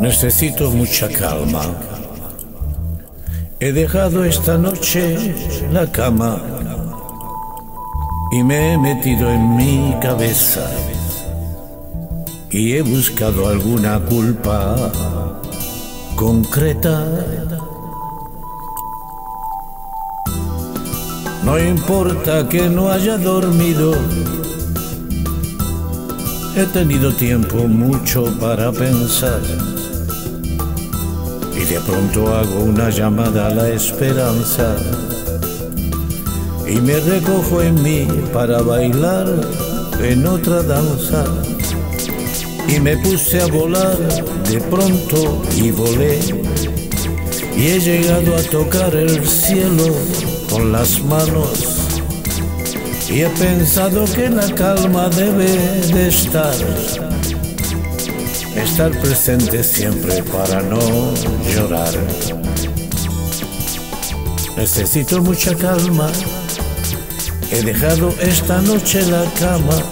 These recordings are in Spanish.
Necesito mucha calma. He dejado esta noche la cama y me he metido en mi cabeza y he buscado alguna culpa concreta. No importa que no haya dormido, he tenido tiempo mucho para pensar. Y de pronto hago una llamada a la esperanza y me recojo en mí para bailar en otra danza. Y me puse a volar de pronto y volé. Y he llegado a tocar el cielo con las manos. Y he pensado que la calma debe de estar. Estar presente siempre para no llorar. Necesito mucha calma. He dejado esta noche la cama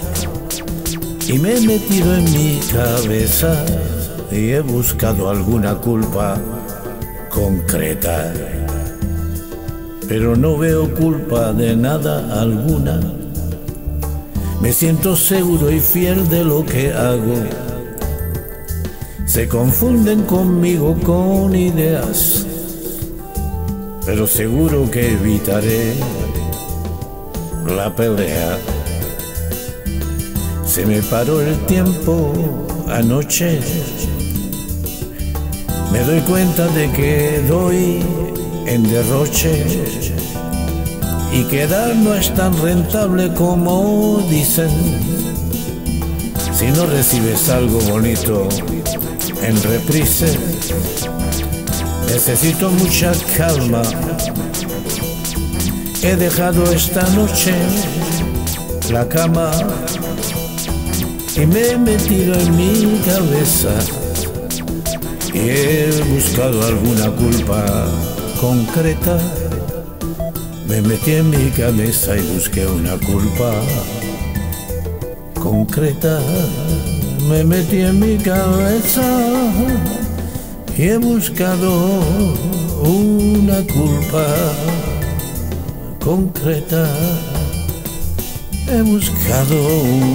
y me he metido en mi cabeza y he buscado alguna culpa concreta. Pero no veo culpa de nada alguna. Me siento seguro y fiel de lo que hago. Se confunden conmigo con ideas, pero seguro que evitaré la pelea. Se me paró el tiempo anoche. Me doy cuenta de que doy en derroche y que dar no es tan rentable como dicen. Si no recibes algo bonito en reprise, necesito mucha calma. He dejado esta noche la cama y me he metido en mi cabeza y he buscado alguna culpa concreta. Me metí en mi cabeza y busqué una culpa concreta. Me metí en mi cabeza y he buscado una culpa concreta. He buscado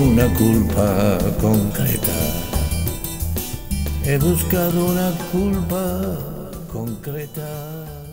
una culpa concreta. He buscado una culpa concreta.